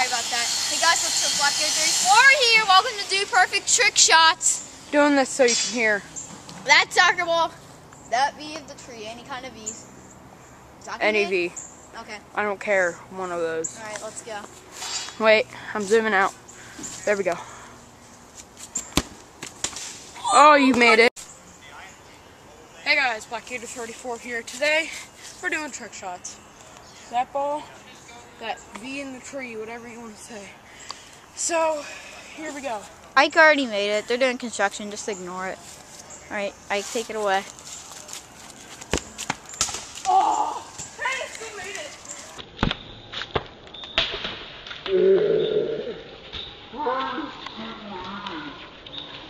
Sorry about that. Hey guys, what's up, Black Gator 34 here. Welcome to Dude Perfect Trick Shots. Doing this so you can hear. That soccer ball. That V of the tree. Any kind of V's. Soccer Any V? V. Okay. I don't care. One of those. All right, let's go. Wait, I'm zooming out. There we go. Oh, you made it. Hey guys, Black Gator 34 here. Today, we're doing trick shots. That ball, that be in the tree, whatever you want to say. So, here we go. Ike already made it. They're doing construction. Just ignore it. All right, Ike, take it away. Oh, hey, made it.